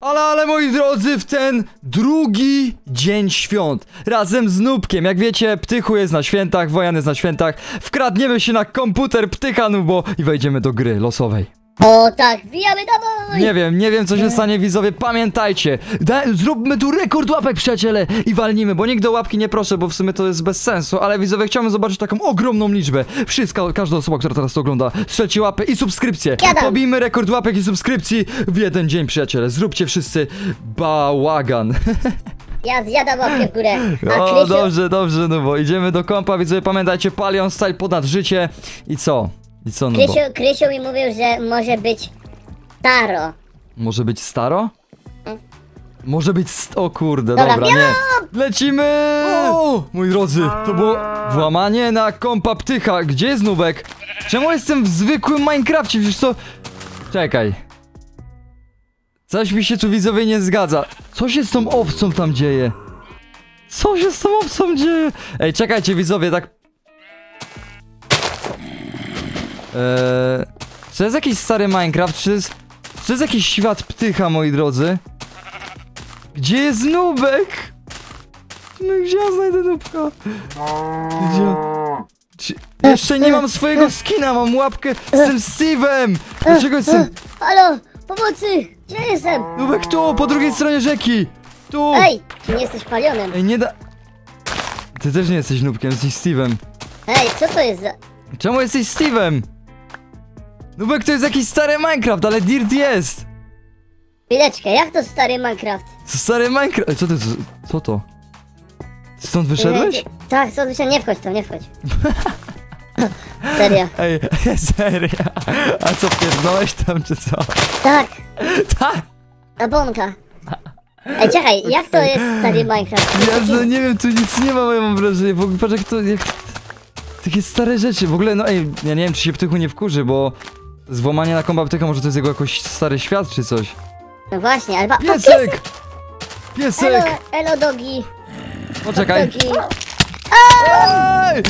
Ale, ale moi drodzy, w ten drugi dzień świąt, razem z Nubkiem, jak wiecie, Ptychu jest na świętach, Wojan jest na świętach, wkradniemy się na komputer Ptycha Nubo i wejdziemy do gry losowej. O tak, wbijamy dawaj! Nie wiem, nie wiem co się stanie widzowie, pamiętajcie, da, zróbmy tu rekord łapek przyjaciele i walnijmy, bo nikt do łapki nie proszę, bo w sumie to jest bez sensu, ale widzowie chciałbym zobaczyć taką ogromną liczbę. Wszystka, każda osoba, która teraz to ogląda, strzelcie łapę i subskrypcję. Jadam. Pobijmy rekord łapek i subskrypcji w jeden dzień przyjaciele, zróbcie wszyscy bałagan. Ja zjadam łapkę w górę. A O, Krysiu, dobrze, dobrze, no bo idziemy do kompa, widzowie, pamiętajcie, Palion Style ponad życie i co? I co, no bo? Krysiu, Krysiu mi mówił, że może być Taro. Może być staro? Może być st- O kurde, Dobra, dobra, nie. Lecimy! O, moi drodzy, to było włamanie na kompa ptycha. Gdzie jest nubek? Czemu jestem w zwykłym Minecrafcie? Przecież to... Czekaj. Coś mi się tu widzowie nie zgadza. Co się z tą owcą tam dzieje? Co się z tą owcą dzieje? Ej, czekajcie widzowie, tak... Eee, czy to jest jakiś stary Minecraft? Czy to jest... Czy to jest jakiś świat ptycha, moi drodzy? Gdzie jest nubek? No gdzie ja znajdę nubka? Gdzie? Czy... Jeszcze nie mam swojego skina, mam łapkę z tym Steve'em! Dlaczego jestem... Halo, pomocy! Gdzie jestem? Nubek tu, po drugiej stronie rzeki! Tu! Ej, ty nie jesteś palionem. Ej, nie da... Ty też nie jesteś nubkiem, jesteś Steve'em. Ej, co to jest za... Czemu jesteś Steve'em? Nubek to jest jakiś stary Minecraft, ale Dirt jest! Chwileczkę, jak to stary Minecraft? To stary Minecraft... Co to, co to? Stąd wyszedłeś? Tak, co wyszedłem, nie wchodź to, nie wchodź. Serio. Ej, serio? A co, pierdolałeś tam, czy co? Tak, Tak! a bąka. Ej, czekaj, jak to jest stary Minecraft? Ja no, nie wiem, tu nic nie ma, ja mam wrażenie, w ogóle patrz jak to, jak... Takie stare rzeczy, w ogóle, no ej, ja nie wiem, czy się Ptychu nie wkurzy, bo... Złamanie na komba Ptycha, może to jest jego jakoś stary świat, czy coś? No właśnie, albo... O, Piesek! Elo, Piesek! elo dogi. Poczekaj! Dogi. Ej!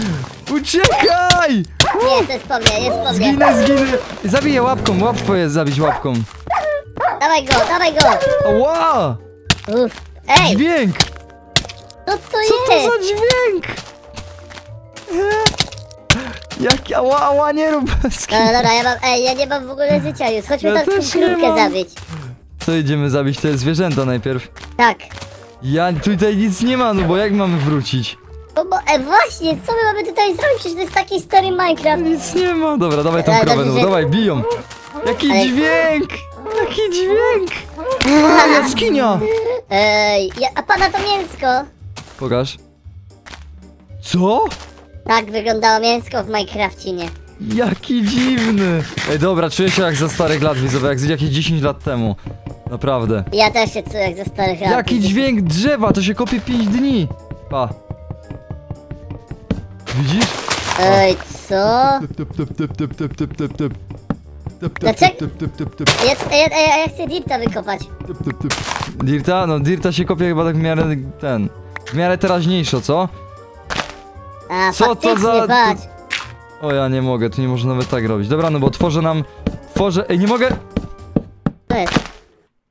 Uciekaj! Nie, to jest po mnie, jest po mnie. Zginę, zginę! Zabiję łapką, łapko jest zabić łapką. Dawaj go, dawaj go. Ła! Uff. Ej, Dźwięk! co to Co to jest? za dźwięk? Jak ała, ała, nie rób bez Dobra, dobra, ja mam, ej, ja nie mam w ogóle życia już. Chodźmy Ja tam też nie krówkę mam. zabić. Co idziemy zabić? To jest zwierzęta najpierw. Tak. Ja tutaj nic nie ma, no bo jak mamy wrócić? Bo, bo, e, właśnie, co my mamy tutaj zrobić? Przecież to jest taki stary Minecraft. Nic nie ma. Dobra, dawaj tą Ale krowę, dobrze, no że- dawaj, biją. Jaki Ale- dźwięk! Jaki dźwięk! A, jaskinia! Ej, ja, a pana to mięsko. Pokaż. Co? Tak wyglądało mięsko w Minecrafcinie. Jaki dziwny! Ej, dobra, czuję się jak za starych lat, widzowie, jak jakieś 10 lat temu. Naprawdę. Ja też się czuję jak ze starych lat. Jaki dźwięk drzewa, to się kopie 5 dni. Pa. Widzisz? Ej, co? Typ, typ, typ, typ, typ, typ, typ, typ. Typ, typ, Dlaczego- typ, typ, typ, typ, Ja, ja, ja, ja chcę Dirta wykopać. typ, typ, typ. Dirta? No Dirta się kopie chyba tak w miarę ten... W miarę teraźniejszo, co? A, Co to za- patrz. O ja nie mogę, tu nie można nawet tak robić. Dobra, no bo tworzę nam... Tworzę... Ej, nie mogę... To jest.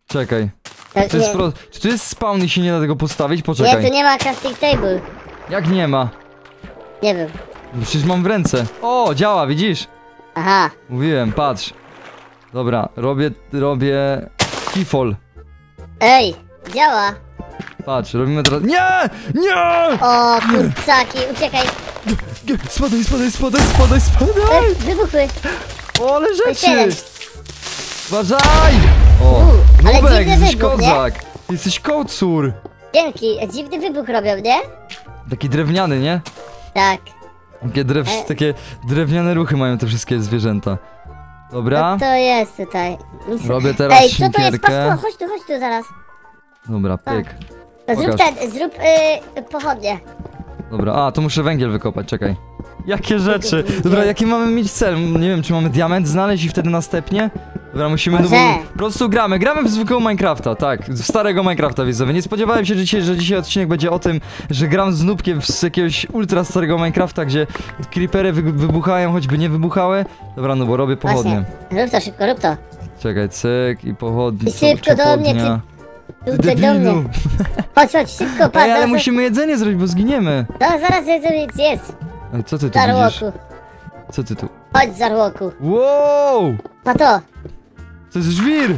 Czekaj. Tak, To jest nie, pro... Czy tu jest spawn i się nie da tego postawić? nie, Poczekaj. tu nie ma crafting table. Jak nie ma? Nie wiem. Przecież mam w ręce. O, działa, widzisz? Aha. Mówiłem, patrz. Dobra, robię, robię... Keyfall. Ej, działa. Patrz, robimy teraz... Nie! Nie! O, kurczaki, uciekaj. Spadaj, spadaj, spadaj, spadaj, spadaj! E, wybuchły. O, ale rzeczy! Uważaj! O, U, ale Nubek, jesteś wybuch, kozak! Jesteś kocur! Dzięki, dziwny wybuch robią, nie? Taki drewniany, nie? Tak. Takie, drew, E. takie drewniane ruchy mają te wszystkie zwierzęta. Dobra, No to jest tutaj. Robię teraz Ej, co to jest? Patrz chodź tu, chodź tu zaraz. Dobra, pyk. To zrób Pokaż. ten, zrób y, pochodnie. Dobra, a, tu muszę węgiel wykopać, czekaj. Jakie rzeczy! Dobra, jaki mamy mieć cel? Nie wiem, czy mamy diament znaleźć i wtedy następnie Dobra, musimy Może. no, po prostu gramy, gramy w zwykłego Minecrafta, tak, w starego Minecrafta widzowie. Nie spodziewałem się że dzisiaj, że dzisiaj odcinek będzie o tym, że gram z nubkiem z jakiegoś ultra starego Minecrafta, gdzie creepery wy wybuchają, choćby nie wybuchały. Dobra, no bo robię pochodnie. Właśnie. Rób to szybko, rób to. Czekaj, cyk i pochodnie. I szybko do mnie, pochodnia. Mnie. debilu. Chodź, chodź, szybko, patrz. Ej, ale zaraz- musimy jedzenie zrobić, bo zginiemy. No, zaraz jest, jest. Ej, co ty tu widzisz? Zarłoku. Co ty tu? Chodź, Zarłoku. Wow! Pa to. To jest żwir!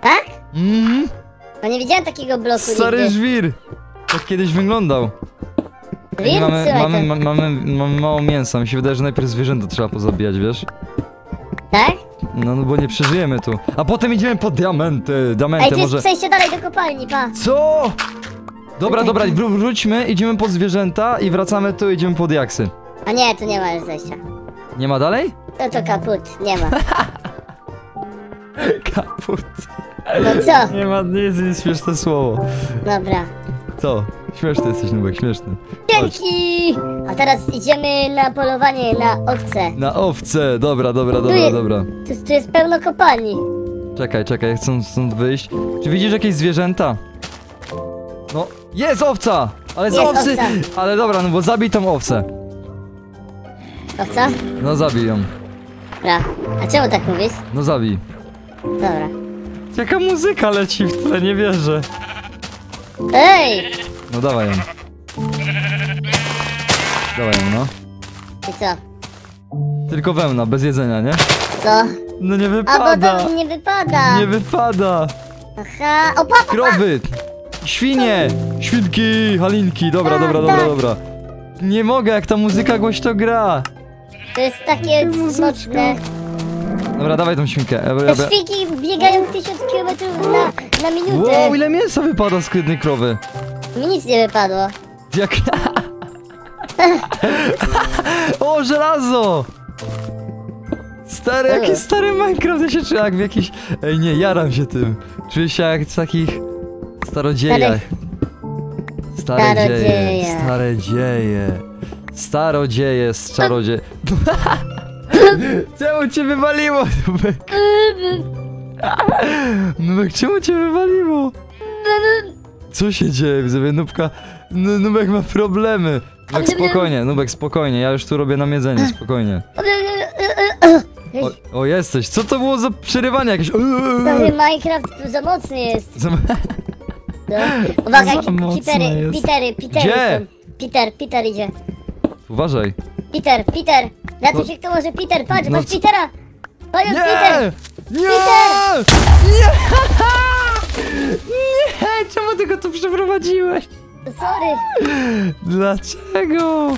Tak? Mhm. No nie widziałem takiego bloku Stary nigdy. żwir! Tak kiedyś wyglądał. Nie mamy, słuchaj, mamy, to- mamy, mamy mało mięsa, mi się wydaje, że najpierw zwierzęta trzeba pozabijać, wiesz? Tak? No, no bo nie przeżyjemy tu. A potem idziemy po diamenty, diamenty Ej, jest może... przejście dalej do kopalni, pa. Co? Dobra, dobra, wró- wróćmy, idziemy po zwierzęta i wracamy tu, idziemy po diaksy. A nie, tu nie ma już zejścia. Nie ma dalej? To to kaput, nie ma. Kaput. No co? Nie ma, nie jest, jest śmieszne słowo. Dobra. Co? Śmieszny jesteś, Nubek, śmieszny. Dzięki! A teraz idziemy na polowanie na owce. Na owce, dobra, dobra, dobra, jest- dobra. Tu, tu jest pełno kopalni. Czekaj, czekaj, chcę stąd wyjść. Czy widzisz jakieś zwierzęta? No, jest owca! Ale z Jest owcy! owca. Ale dobra, no bo zabij tą owcę. Owca? No zabij ją. Dobra. A czemu tak mówisz? No zabij. Dobra. Jaka muzyka leci w tle, nie wierzę. Ej! No dawaj ją. Dawaj ją, no. I co? Tylko wełna, bez jedzenia, nie? To? No nie A bo wypada! to nie wypada. Nie wypada! Aha. O, papa! Krowy! Świnie! Świnki! Halinki! Dobra, Tak, dobra, dobra, tak. dobra. Nie mogę, jak ta muzyka głośno gra. To jest takie smoczne. Dobra, dawaj tą świnkę. Ja, Te ja, ja. świnki biegają tysiąc kilometrów na, na minutę. Wow, ile mięsa wypada z jednej krowy? Mi nic nie wypadło. Jak... o, żelazo! Stary, jaki stary Minecraft, ja się czuję jak w jakiś... Ej, nie, jaram się tym. Czuję się jak w takich starodziejach. Stare dzieje, Starodzieje. stare dzieje. Starodzieje z czarodzie... Czemu cię wywaliło, Nubek? Nubek, czemu cię wywaliło? Co się dzieje, widzowie? Nubka... N- Nubek ma problemy. Nubek, spokojnie, Nubek, spokojnie. Ja już tu robię nam jedzenie, spokojnie. O, o jesteś. Co to było za przerywanie jakieś? Minecraft za mocny jest. Zam- No. Uwaga, Za Petery. Petery, Petery Gdzie? Peter, Peter idzie. Uważaj. Peter, Peter. Na to się kto może Peter, patrz, no co- Petera. Nie! Peter. Nie! Peter! Nie! Nie! Czemu ty go tu przeprowadziłeś? Sorry. Dlaczego?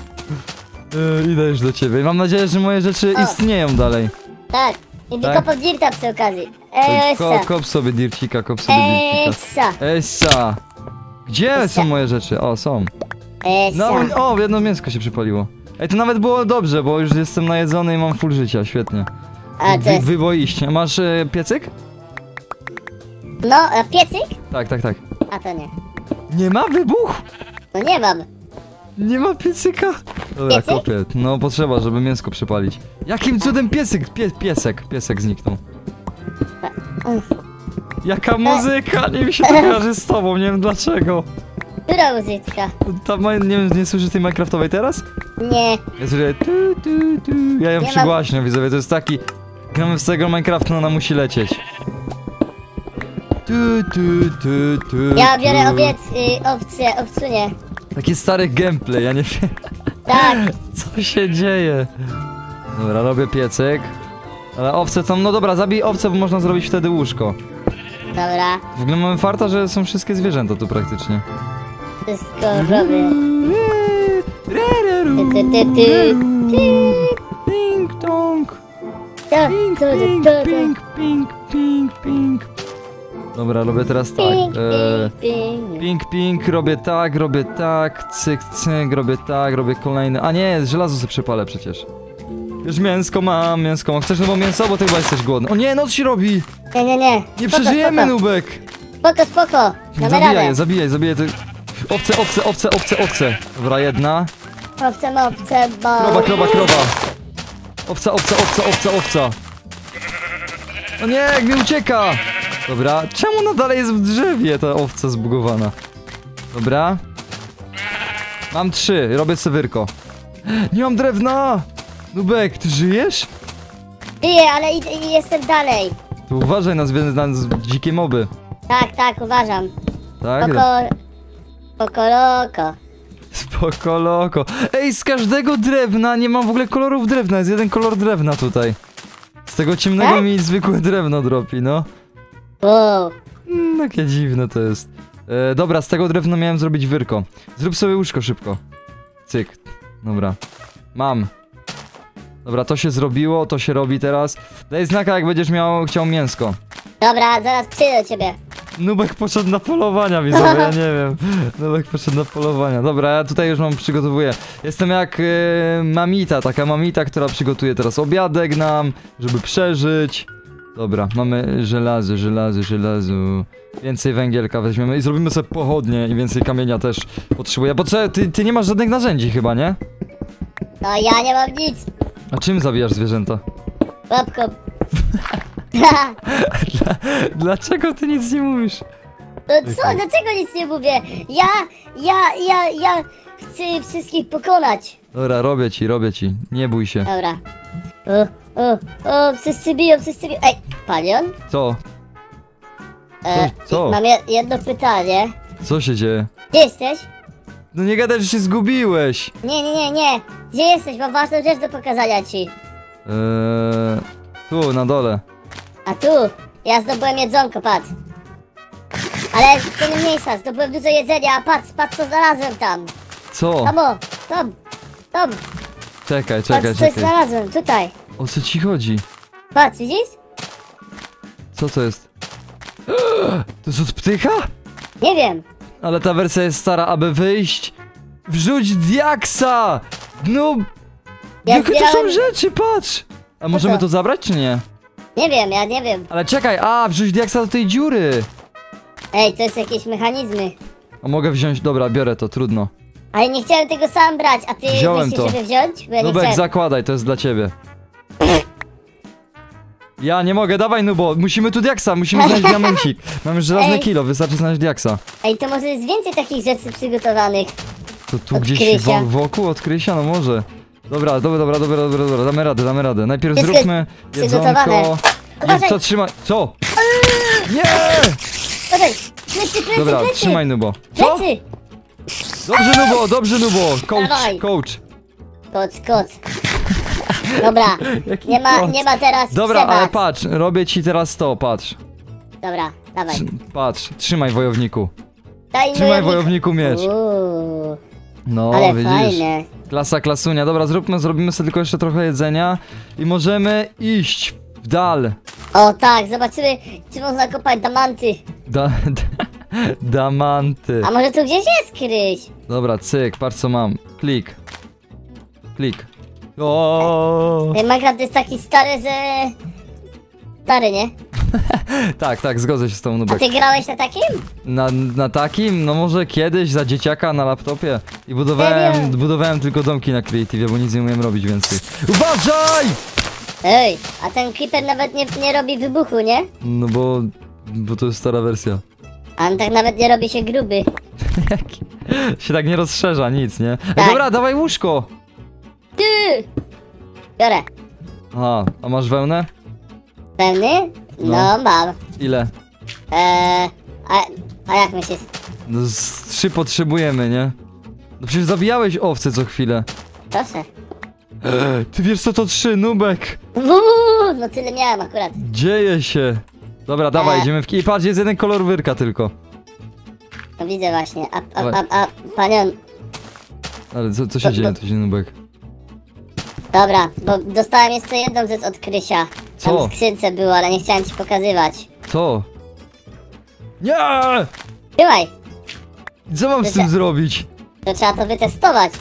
E, idę już do ciebie. Mam nadzieję, że moje rzeczy O. istnieją dalej. Tak. I Tak? tylko pod dirta przy okazji. Ko, Esa. kop sobie dircika, kop sobie dircika. Esa. Esa! Gdzie są moje rzeczy? O, są. No, o, jedno mięsko się przypaliło. Ej, to nawet było dobrze, bo już jestem najedzony i mam full życia, świetnie. A to Wy, jest... wyboiście. Masz e, piecyk? No, a piecyk? Tak, tak, tak. A to nie. Nie ma wybuch! No nie mam. Nie ma piecyka! Dobra, Piecyk? kopię. No, potrzeba, żeby mięsko przypalić. Jakim cudem piecyk, pie, piesek, piesek zniknął? Jaka muzyka! Nie mi się to kojarzy z tobą, nie wiem dlaczego. Która muzyczka? Ta, ma- nie wiem, nie słyszysz tej Minecraftowej teraz? Nie. Ja słyszę tu, tu, tu. Ja ją Nie ma- przygłaśniam, widzowie, to jest taki... Gramy w tego Minecraft, no ona musi lecieć. Tu, tu, tu, tu, Ja tu. biorę owiec, y, owce, owcunie. Taki stary gameplay, ja nie wiem Tak. co się dzieje. Dobra, robię piecyk. Ale owce tam, no dobra, zabij owce, bo można zrobić wtedy łóżko. Dobra. W ogóle mamy farta, że są wszystkie zwierzęta tu praktycznie. Wszystko robię. Ty, Ping, ping, to. ping, ping, ping, ping. Dobra, robię teraz tak. Ping, E, ping, ping. ping, robię tak, robię tak, cyk, cyk, robię tak, robię kolejny. A nie, żelazo sobie przepalę przecież. Już mięsko mam, mięsko mam. Chcesz no bo mięso, bo ty chyba jesteś głodny. O nie, noc się robi! Nie, nie, nie. Nie Spoko, przeżyjemy, spoko. Nubek! Spoko, spoko. Damy Zabijaj radę. zabijaj, zabijaj te... Owce, owce, owce, owce, owce. Dobra, jedna. Owce, mowce, bo... Krowa, krowa, krowa. Owca, owca, owca, owca, owca. O nie, jak mi ucieka! Dobra, czemu ona dalej jest w drzewie, ta owca zbugowana? Dobra. Mam trzy, robię sewyrko. Nie mam drewna! Nubek, ty żyjesz? Piję, ale i jestem dalej. To uważaj na, zwie- na z- dzikie moby. Tak, tak, uważam. Tak? Poko... Pokoloko. Spoko loko. Ej, z każdego drewna nie mam w ogóle kolorów drewna, jest jeden kolor drewna tutaj. Z tego ciemnego Tak? mi zwykłe drewno dropi, no. Wow. Mm, takie dziwne to jest. E, dobra, z tego drewna miałem zrobić wyrko. Zrób sobie łóżko szybko. Cyk. Dobra. Mam. Dobra, to się zrobiło, to się robi teraz. Daj znaka, jak będziesz miał, chciał mięsko. Dobra, zaraz przyjdę do ciebie. Nubek poszedł na polowania, widzowie, ja nie wiem. Nubek poszedł na polowania. Dobra, ja tutaj już mam, przygotowuję. Jestem jak e, mamita, taka mamita, która przygotuje teraz obiadek nam, żeby przeżyć. Dobra, mamy żelazo, żelazo, żelazo. Więcej węgielka weźmiemy i zrobimy sobie pochodnie i więcej kamienia też potrzebuję. Bo co, ty, ty nie masz żadnych narzędzi chyba, nie? No ja nie mam nic. A czym zabijasz zwierzęta? Łapką. Dlaczego ty nic nie mówisz? No co, dlaczego nic nie mówię? Ja, ja, ja, ja chcę wszystkich pokonać. Dobra, robię ci, robię ci. Nie bój się. Dobra. O, o, o, wszyscy biją, wszyscy biją. Ej, panion? Co? E, Co? Co? Mam je, jedno pytanie. Co się dzieje? Gdzie jesteś? No nie gadaj, że się zgubiłeś! Nie, nie, nie, nie. Gdzie jesteś? Mam ważną rzecz do pokazania ci. Eee, tu, na dole. A tu, ja zdobyłem jedzonko, patrz. Ale to nie mniejsza, zdobyłem dużo jedzenia, a patrz, patrz co znalazłem tam. Co? Tam o, tam, tam, Czekaj, czekaj, patrz coś czekaj. znalazłem, tutaj. O co ci chodzi? Patrz, widzisz? Co to jest? To jest od ptycha? Nie wiem. Ale ta wersja jest stara, aby wyjść. Wrzuć diaksa! No, Ja jakie to są zbierałem- rzeczy, patrz! A możemy to? to zabrać, czy nie? Nie wiem, ja nie wiem. Ale czekaj, a, wrzuć diaksa do tej dziury! Ej, to jest jakieś mechanizmy. A mogę wziąć, dobra, biorę to, trudno. Ale nie chciałem tego sam brać, a ty Wziąłem myślisz, to. żeby wziąć? Bo ja nie Nubek, chciałem. zakładaj, to jest dla ciebie. Ja nie mogę, dawaj Nubo, musimy tu diaksa, musimy znaleźć diamencik. Mamy żelazne Ej. kilo, wystarczy znaleźć diaksa. Ej, to może jest więcej takich rzeczy przygotowanych. To tu gdzieś wo wokół od Krysia, no może. Dobra, dobra, dobra, dobra, dobra, dobra, damy radę, damy radę. Najpierw Wszystko zróbmy przygotowane. jedzonko. Nie, Uważaj. co trzymaj, co? Nie! Plecy, plecy, Dobra, plecy. trzymaj Nubo. Co? Plecy! Dobrze Nubo, dobrze Nubo. Coach, Dawaj. coach. Koc, koc. Dobra, Jaki nie ma, koc? nie ma teraz Dobra, przebac. ale patrz, robię ci teraz to, patrz. Dobra, dawaj. Patrz, trzymaj wojowniku. Daj Trzymaj wojownik. wojowniku miecz. Uuu, No, ale widzisz. fajne. Klasa klasunia. Dobra, zróbmy, zrobimy sobie tylko jeszcze trochę jedzenia i możemy iść w dal. O tak, zobaczymy, czy można kopać diamanty. Da, da, damanty. A może tu gdzieś jest kryś? Dobra, cyk, patrz co mam. Klik. Klik. O, Ten Minecraft jest taki stary, że... Stary, nie? Tak, tak, zgodzę się z tą A nubek. ty grałeś na takim? Na, na takim, no może kiedyś za dzieciaka na laptopie. I budowałem, Serio? budowałem tylko domki na Creative, bo nic nie umiem robić więcej. Uważaj! Ej, a ten creeper nawet nie, nie robi wybuchu, nie? No bo, bo to jest stara wersja. A on tak nawet nie robi się gruby. Się tak nie rozszerza, nic, nie? Tak. dobra, dawaj łóżko! Ty! Biorę. Aha, a masz wełnę? Pełny? No, No. mam. Ile? Eee, a, a jak myślisz? No z trzy potrzebujemy, nie? No przecież zabijałeś owce co chwilę. Proszę. Ty wiesz co to trzy, nubek! Uuu, no tyle miałem akurat. Dzieje się! Dobra, dawaj, E. idziemy w kij. Patrz, jest jeden kolor wyrka tylko. No widzę właśnie. A, a, a, a panion, Ale co, co się To- dzieje, to- się nubek? dobra, bo dostałem jeszcze jedną rzecz od Krysia. Tam Co? w skrzynce było, ale nie chciałem ci pokazywać. Co? Nie! Trzymaj, Co mam z Proszę. tym zrobić? to trzeba to wytestować.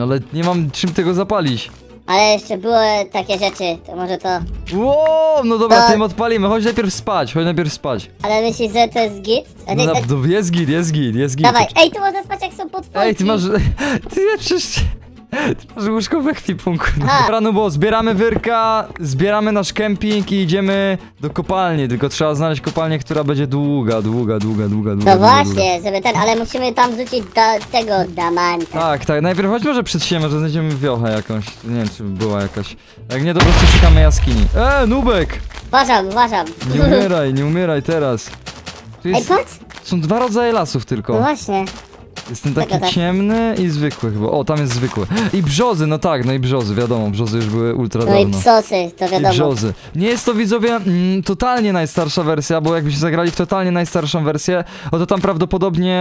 Ale nie mam czym tego zapalić. Ale jeszcze były takie rzeczy, to może to... Wow, no dobra, To- tym odpalimy. Chodź najpierw spać, chodź najpierw spać. Ale myślisz, że to jest git? A No, na, ty, no, jest git, jest git, jest git. dawaj, ej, tu można spać jak są potworki. Ej, ty masz... Ty ja przecież... Masz łóżko we ekwipunku. Dobra, no bo zbieramy wyrka, zbieramy nasz kemping i idziemy do kopalni, tylko trzeba znaleźć kopalnię, która będzie długa, długa, długa, długa, długa. No właśnie, żeby ten, ale musimy tam wrzucić do tego damanta. Tak, tak, najpierw chodź może przed siebie, może znajdziemy wiochę jakąś, nie wiem czy była jakaś. Jak nie, to po prostu szukamy jaskini. E, Nubek! Uważam, uważam. Nie umieraj, nie umieraj teraz. Tu Ej, jest, patrz! są dwa rodzaje lasów No tylko. właśnie. Jest ten taki tak, tak. ciemny i zwykły chyba. O, tam jest zwykły. I brzozy, no tak, no i brzozy, wiadomo, brzozy już były ultra No i psosy, to I wiadomo. brzozy. Nie jest to widzowie mm, totalnie najstarsza wersja, bo jakbyście zagrali w totalnie najstarszą wersję, o to tam prawdopodobnie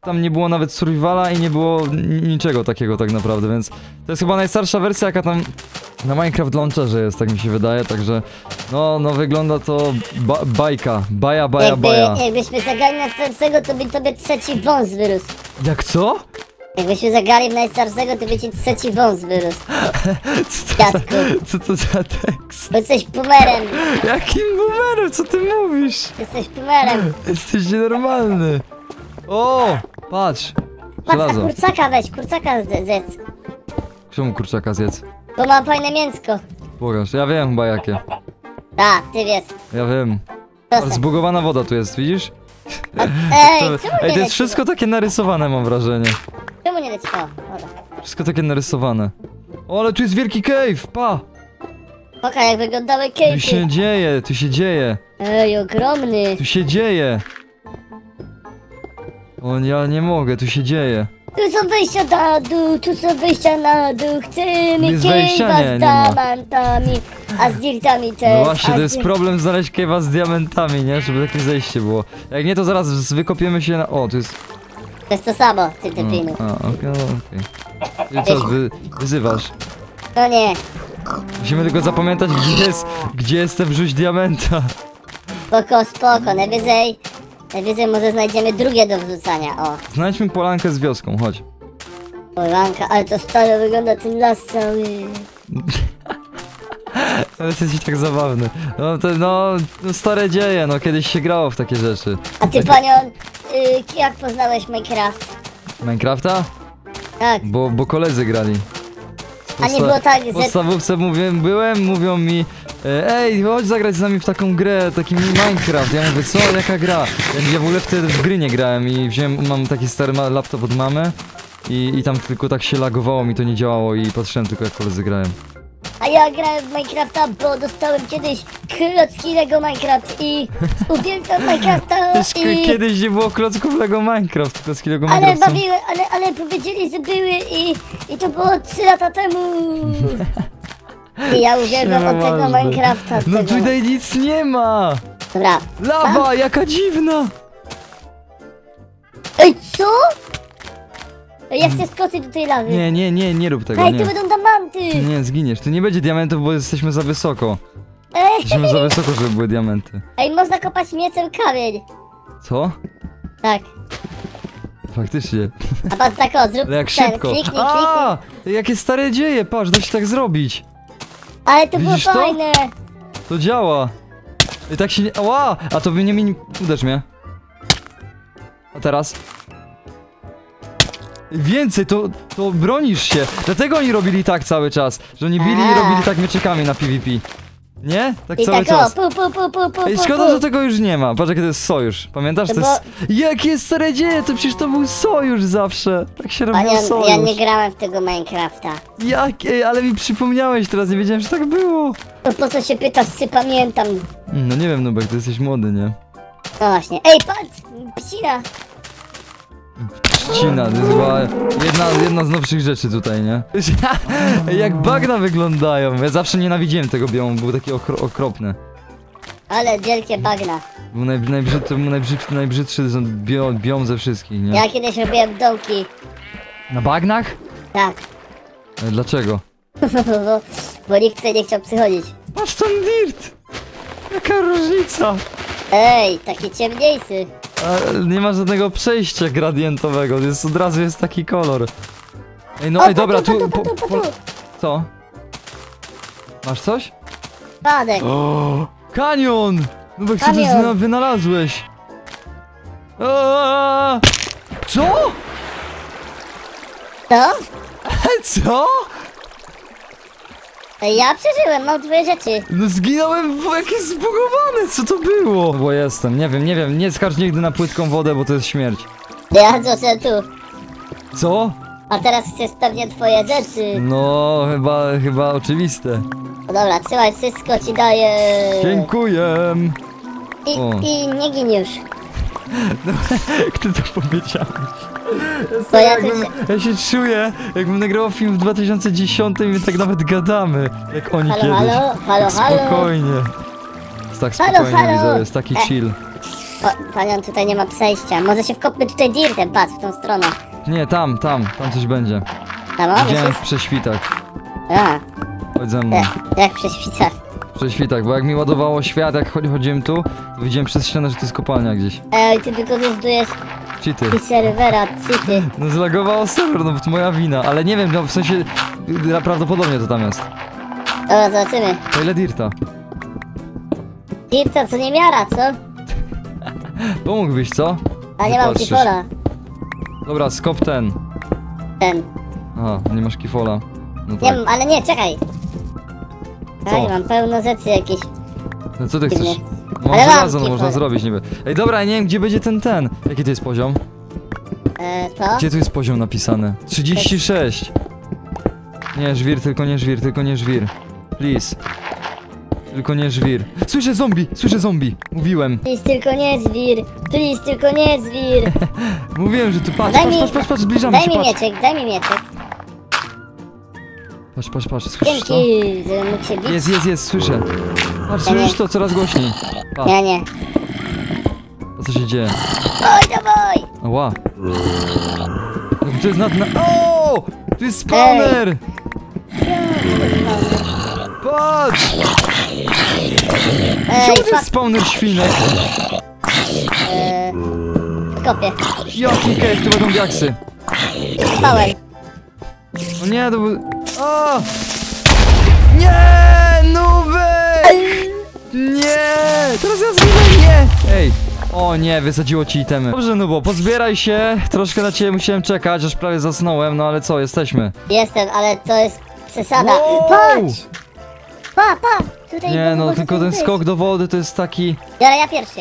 tam nie było nawet survivala i nie było n- niczego takiego tak naprawdę, więc to jest chyba najstarsza wersja jaka tam na Minecraft Launcherze jest, tak mi się wydaje, także no, no wygląda to ba bajka, baja, baja, Jakby, baja. jakbyśmy zagrali na starszego, to by tobie trzeci wąs wyrósł. Jak co? Jakbyśmy zagrali w najstarszego, to by ci trzeci wąs wyrósł. Co to, za, Dziadku. co to za tekst? Bo jesteś pumerem. Jakim numerem, co ty mówisz? Jesteś pumerem. Jesteś nienormalny. O, patrz. Patrz, a Żelazo. kurczaka weź, kurczaka z- zjedz. Czemu kurczaka zjedz? Bo mam fajne mięsko. Pokaż, ja wiem chyba jakie. Tak, ty wiesz. Ja wiem. Ale zbugowana woda tu jest, widzisz? Ej, To, ej, jest leci? wszystko takie narysowane mam wrażenie. Czemu nie leci? O. Wszystko takie narysowane. O, ale tu jest wielki cave, pa! Pokaż jak wyglądały Tu się dzieje, tu się dzieje, Ej, ogromny. tu się dzieje. O, ja nie mogę, tu się dzieje. Tu są wyjścia na dół, tu są wyjścia na dół. Chcemy wejścia? kejwa Nie, z nie ma. diamantami, a z dirtami też. No właśnie, a to z jest dir- problem znaleźć cave'a z diamentami, nie? Żeby takie zejście było. Jak nie, to zaraz z- wykopiemy się na... O, tu jest... To jest to samo, ty O, depinu. a, okej, okej. I co, wy, wyzywasz? No nie, Musimy tylko zapamiętać, gdzie jest, gdzie jest ten wrzuć diamenta. spoko, spoko, najwyżej, najwyżej może znajdziemy drugie do wrzucania, o. Znajdźmy polankę z wioską, chodź. Polanka, ale to staro wygląda ten las cały. To jest tak zabawny. No, to, no, no, stare dzieje, no, kiedyś się grało w takie rzeczy. A ty, panion, y, jak poznałeś Minecraft? Minecrafta? Tak, Bo, bo koledzy grali. W a nie było tak, W że... podstawówce mówię, byłem, mówią mi Ej, chodź zagrać z nami w taką grę, taki Minecraft. Ja mówię, co, jaka gra? Ja, w ogóle wtedy w gry nie grałem i wziąłem, mam taki stary laptop od mamy i, i tam tylko tak się lagowało, mi to nie działało i patrzyłem tylko jak koledzy grają. A ja grałem w Minecrafta, bo dostałem kiedyś klocki Lego Minecraft i uwielbiam Minecrafta i... Kiedyś nie było klocków Lego Minecraft, klocki Lego Ale Minecraft są... bawiły, ale, ale powiedzieli, że były i, i to było 3 lata temu. Ja uwielbiam od tego. Minecrafta. No tego. tutaj nic nie ma! Dobra. Lawa, jaka dziwna! Ej, co? Ja chcę skoczyć do tej lawy. Nie, nie, nie, nie rób tego, Ej, nie. tu będą diamanty. Nie, zginiesz. Tu nie będzie diamentów, bo jesteśmy za wysoko. Ej, Jesteśmy za wysoko, żeby były diamenty. ej, można kopać miecem kamień. Co? Tak. Faktycznie. A patrz tak o, zrób Ale jak ten, szybko. kliknij, kliknij. A, jakie stare dzieje, patrz, da się tak zrobić. Ale to było Widzisz to? fajne. To działa. I tak się nie... Ała! A to by nie mi... Uderz mnie. A teraz? Więcej, to, to bronisz się. Dlatego oni robili tak cały czas. Że oni bili i A. robili tak mieczykami na PvP. Nie? Tak I cały tak o, czas. pu, pu, pu, pu, pu, Ej, pu, szkoda, pu. że tego już nie ma. Patrz, jaki to jest sojusz. Pamiętasz? To To jest... Jakie stare dzieje, to przecież to był sojusz zawsze. Tak się robiło sojusz. ja nie grałem w tego Minecrafta. Jak? Ej, ale mi przypomniałeś teraz, nie wiedziałem, że tak było. To po co się pytasz, czy pamiętam? No nie wiem, Nubek, ty jesteś młody, nie? No właśnie. Ej, patrz! Psina! Trzcina, to jest chyba jedna, jedna z nowszych rzeczy tutaj, nie? Jak bagna wyglądają. Ja zawsze nienawidziłem tego biomu, był taki okro okropny. Ale wielkie bagna. Był naj, najbrzyd, to był najbrzyd, najbrzydszy bio, biom ze wszystkich, nie? Ja kiedyś robiłem dołki. Na bagnach? Tak. Ale dlaczego? bo, bo nikt tutaj nie chciał przychodzić. Patrz ten dirt! Jaka różnica! Ej, taki ciemniejszy. Nie ma żadnego przejścia gradientowego, jest, od razu jest taki kolor. Ej, no O, ej, dobra, tu, Po, po, tu. co? Masz coś? Spadek. O, kanion! No bo co ty wynalazłeś? Aaaa! Co? Co? Co? Ja przeżyłem, mam twoje rzeczy. No zginąłem w jakieś zbugowane, co to było? Bo jestem, nie wiem, nie wiem, nie skacz nigdy na płytką wodę, bo to jest śmierć. Ja zostałem tu. Co? A teraz chcesz pewnie twoje rzeczy. No, chyba, chyba oczywiste. No dobra, trzymaj, wszystko ci daję. Dziękuję. I, O. I nie gin już. Jak ty to powiedziałeś? Bo ja też- ja się czuję, jakbym nagrał film w 2010 i my tak nawet gadamy, jak oni Halo, kiedyś. halo, halo, tak halo. spokojnie. Jest tak spokojnie, halo. widzowie, jest taki E. chill. O, panią, tutaj nie ma przejścia. Może się wkopmy tutaj dirtem, patrz, w tą stronę. Nie, tam, tam, tam coś będzie. Tam, o, Widziałem w prześwitach. A, Chodź ze mną. e, jak. W prześwitach, bo jak mi ładowało świat, jak chodzi- chodziłem tu, to widziałem przez ścianę, że to jest kopalnia gdzieś. Ej, ty wykorzystujesz Cheaty. i serwera, city. No zlagowało serwer, no to moja wina, ale nie wiem, no w sensie y, prawdopodobnie to tam jest. Dobra, zobaczymy. To ile dirta? Dirta, co nie miara, co? Pomógłbyś, co? A nie mam Patrzysz. kifola. Dobra, skop ten. Ten. Aha, nie masz kifola. No Nie tak. mam, ale nie, czekaj. Ej, mam pełno rzeczy jakieś. No co ty chcesz? Nie. No Ale mam żelazo, no można zrobić niby. Ej, dobra, nie wiem, gdzie będzie ten, ten. Jaki to jest poziom? E, to? Gdzie tu jest poziom napisany? 36. Nie, żwir, tylko nie żwir, tylko nie żwir. Please. Tylko nie żwir. Słyszę zombie, słyszę zombie. Mówiłem. Please, tylko nie zwir. Please, tylko nie zwir. Mówiłem, że tu patrz, Daj patrz, mi- patrz, patrz, patrz, zbliżamy Daj się, mi patrz. mieczek, daj mi mieczek. Patrz, patrz, patrz, słyszysz to? Dzięki, żebym mógł się bić. Jest, jest, jest, słyszę. Patrz, słyszysz to coraz głośniej. Pa, Ja nie. a co się dzieje? Oj, dawaj! Ła. To jest nad... Na... O! Tu jest spawner! Patrz! Ej, Czemu to jest spawner świnek? e, kopię. Jaki cave, tu będą diaksy. Spałem. O nie, to był... O! Nie! Nubek! Nie! Teraz ja zginę, nie! Ej! O nie, wysadziło ci itemy. Dobrze, Nubo, pozbieraj się. Troszkę na ciebie musiałem czekać, aż prawie zasnąłem, no ale co, jesteśmy. Jestem, ale to jest przesada. Wow! Patrz! Pa, pa! Tutaj Nie no, tylko ten skok do wody to jest taki... Biorę ja pierwszy.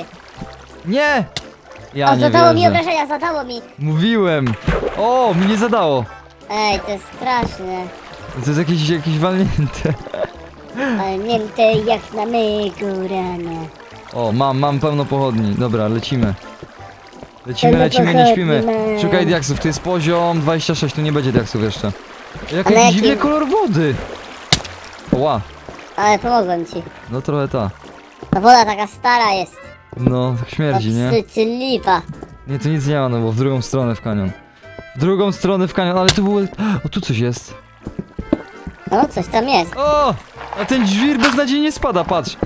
Nie! Ja o, nie zadało mi wierzę. obrażenia, zadało mi. Mówiłem! O, mi nie zadało! Ej, to jest straszne. To jest jakieś, jakieś walnięte. Ale nie wiem, te jak na mego rana. O, mam, mam pełno pochodni. Dobra, lecimy. Lecimy, Pełno lecimy, nie pochodni śpimy. mam. Szukaj diaksów, to jest poziom 26, tu nie będzie diaksów jeszcze. Ale jaki dziwny kolor wody! Ła, Ale pomogłem ci. no trochę ta. Ta woda taka stara jest. No, tak śmierdzi, nie? Wstrzeliwa. Nie, tu nic nie ma, no bo w drugą stronę w kanion. W drugą stronę w kanion, ale tu było... O, tu coś jest. No, coś tam jest. O! A ten dźwir beznadziejnie spada, patrz.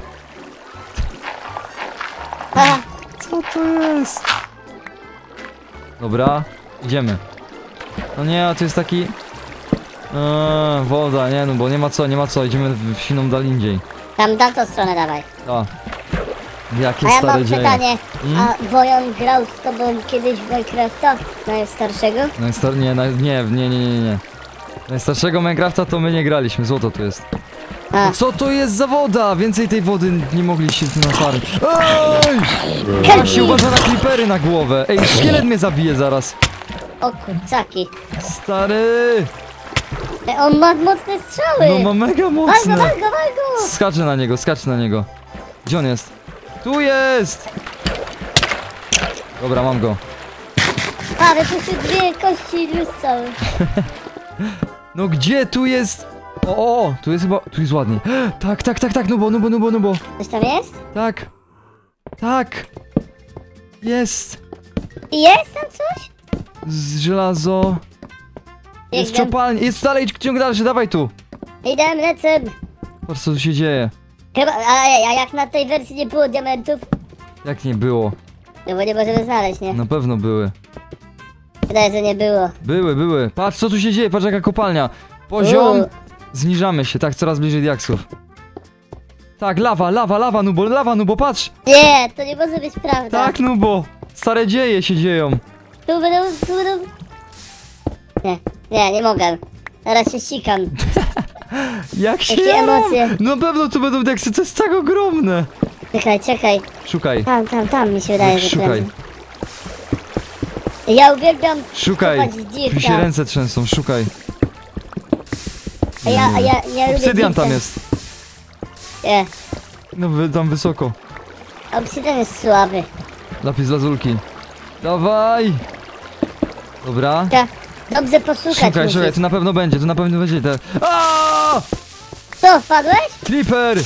Ha, Co to jest? Dobra, idziemy. No nie, a tu jest taki... Eee, woda, nie no, bo nie ma co, nie ma co, idziemy w, siną dal indziej. tam tamtą stronę dawaj. A. Jakie A ja stare mam dzieje. pytanie. Mm? A Wojan grał z tobą kiedyś w Minecrafta? Najstarszego? Najstar... Nie, naj... nie, nie, nie, nie, nie. Najstarszego Minecrafta to my nie graliśmy, złoto tu jest. A, Co to jest za woda? Więcej tej wody nie mogliście tu nafarmić. Ej! Help Właśnie uważa na klipery na głowę. Ej, szkielet mnie zabije zaraz. o kurczaki. Stary! Ej, On ma mocne strzały! No ma mega mocne. wal go, wal go! Skaczę na niego, skaczę na niego. Gdzie on jest? Tu jest! Dobra, mam go. A, wypuścił dwie kości luz cały. No gdzie tu jest? O, o, tu jest chyba, tu jest ładnie. Tak, tak, tak, tak, no bo, no bo, no bo, no bo. Coś tam jest? Tak. Tak. Jest. Jest tam coś? Z żelazo. Jest czopalnia. Jest dalej, ciąg dalszy, dawaj tu. Idę, lecę. Patrz co tu się dzieje. Chyba, a, a jak na tej wersji nie było diamentów? Jak nie było? No bo nie możemy znaleźć, nie? Na pewno były. Wydaje, że nie było. Były, były. Patrz co tu się dzieje, patrz jaka kopalnia. Poziom. Uuu. Zniżamy się, tak, coraz bliżej diaksów. Tak, lawa, lawa, lawa, nubo, lawa, nubo, patrz! Nie, to nie może być prawda. Tak, nubo! Stare dzieje się dzieją. Tu będą, tu będą... Nie, nie, nie mogę. Teraz się sikam. Jak się Jakie jaram? emocje. No pewno to będą deksy, to jest tak ogromne. Czekaj, czekaj. Szukaj, Tam, tam, tam mi się wydaje, że szukaj, prędzej. Ja uwielbiam szukaj. kopać dirta. się ręce trzęsą, szukaj. A ja, a ja, ja lubię Obsydian dirta. tam jest. Nie, No wy, tam wysoko. obsydian jest słaby. Lapis lazulki. Dawaj! Dobra. Ta, dobrze posłuchać Szukaj, musisz. szukaj, tu na pewno będzie, tu na pewno będzie te... Aaaa! Co, wpadłeś? Creeper!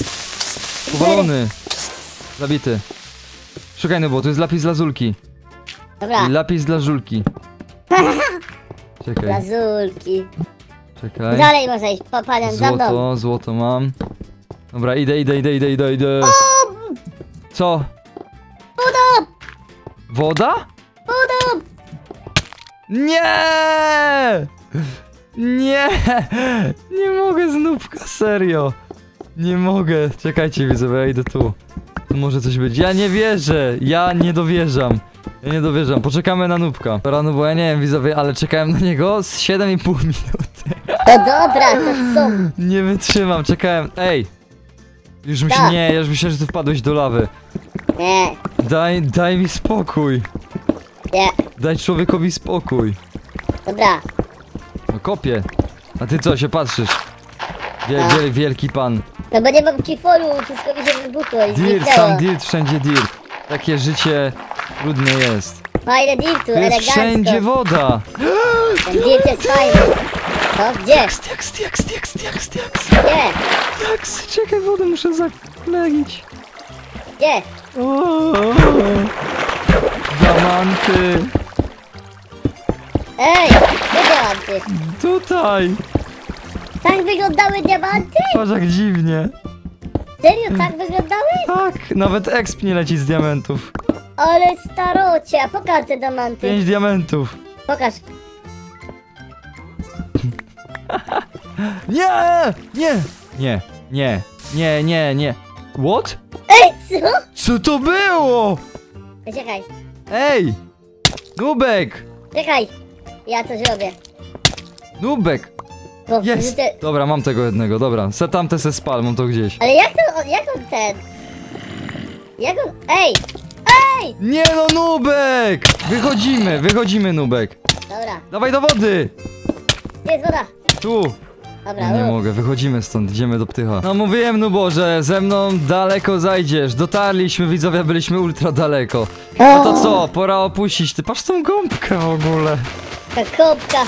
Powalony. Zabity. Szukaj no bo, tu jest lapis lazulki. Dobra, lapis dla żulki. Czekaj, lazulki. czekaj. Dalej można iść, po panem za mną. Złoto, złoto mam. Dobra, idę, idę, idę, idę, idę, idę. Co? Woda! Woda? Woda! Nie! Nie! Nie mogę znówka, serio. Nie mogę. Czekajcie widzowie, ja idę tu. Tu może coś być. Ja nie wierzę. Ja nie dowierzam. Ja nie dowierzam. Poczekamy na nubka. Dobra, no bo ja nie wiem widzowie, ale czekałem na niego z 7,5 minuty. No dobra, to co? Nie wytrzymam, czekałem. Ej! Już mi się Tak. nie, ja już myślałem, że ty wpadłeś do lawy. Nie, Daj, daj mi spokój. nie, Daj człowiekowi spokój. dobra. No kopię. A ty co się patrzysz? Wiel, A. wiel, wielki pan. No bo nie mam kiforu, wszystko mi się wybuchło i Dirt, zniknęło. sam dirt, wszędzie dirt. Takie życie trudne jest. Fajne dirtu, Tu jest wszędzie elegancko. woda. Ten dirt jest fajny. To gdzie? Stiaks, stiaks, stiaks, stiaks, stiaks. Gdzie? Stiaks, czekaj, wodę muszę zaklegić. Gdzie? Diamanty. Ej, gdzie diamanty? Tutaj. Tak wyglądały diamanty? Patrz jak dziwnie. Serio, tak wyglądały? Tak, nawet exp nie leci z diamentów. Ale starocie, a pokaż te diamanty. Pięć diamentów. Pokaż. Nie! Nie! Nie, nie, nie, nie, nie. What? Ej, co? Co to było? Czekaj, Ej! Nubek! czekaj. Ja to zrobię. Nubek! Bo Jest! te- Dobra, mam tego jednego, dobra. Se tamte se spal, mam to gdzieś. Ale jak to, jak on ten? Jak on, ej! Ej! Nie no, Nubek! Wychodzimy, wychodzimy, Nubek. Dobra, Dawaj do wody! jest woda? Tu! Dobra, nie mogę, wychodzimy stąd, idziemy do ptycha. No mówiłem, Nubo, że ze mną daleko zajdziesz. Dotarliśmy, widzowie, byliśmy ultra daleko. No to co, pora opuścić. Ty patrz tą gąbkę w ogóle. Ta kopka.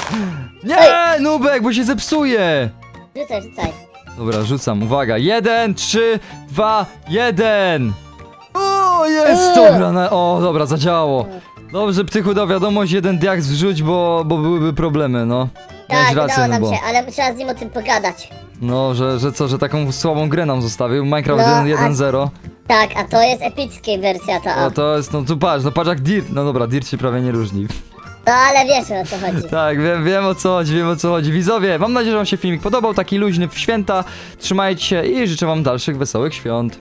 Nie, Nubek, bo się zepsuje! Rzucaj, rzucaj. Dobra, rzucam, uwaga. Jeden, trzy, dwa, jeden! O, jest! Eee. Dobra, na, o, dobra, zadziałało. Dobrze, ptychu, do wiadomość, jeden diaks wrzuć, bo, bo byłyby problemy, no. Miałeś Tak, rację, udało nam Nubo. się, ale trzeba z nim o tym pogadać. No, że, że co, że taką słabą grę nam zostawił. Minecraft No, a- 1.1.0. Tak, a to jest epickiej wersja ta. No to jest, no tu patrz, no patrz jak Dirt. No dobra, Dirt się prawie nie różni. No ale wiesz o co chodzi. Tak, wiem, wiem o co chodzi, wiem o co chodzi. Widzowie, mam nadzieję, że wam się filmik podobał, taki luźny w święta. Trzymajcie się i życzę wam dalszych wesołych świąt.